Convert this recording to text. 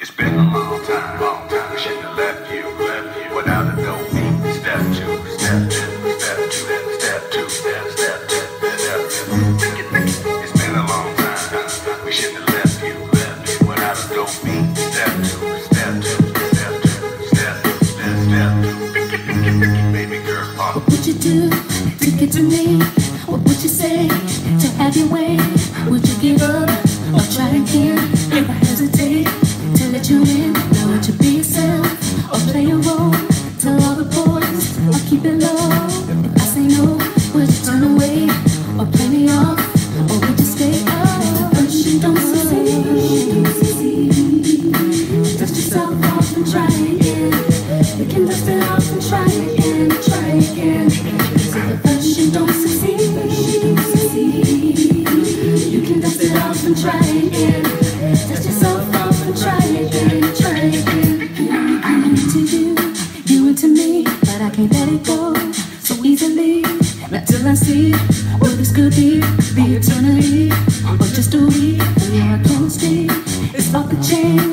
It's been a long time, long time. We shouldn't have left you, left you without a dope beat. Step two, step two, step two, step two, step, step, step, step, it, it. It's been a long time. We shouldn't have left you, left you without a beat. Step two, step two, step two, step, step, step. Think it, think it, think it, baby girl. What would you do to get to me? What would you say to have your way? Would you give up try again. You can dust it off and try again, try again. So the first you don't succeed, you can dust it off and try again. Dust yourself off and try again, try again. I'm into you, you into me, but I can't let it go so easily. Not till I see what this could be, be eternally or just a week. Yeah, I can't stay. It's off the chain,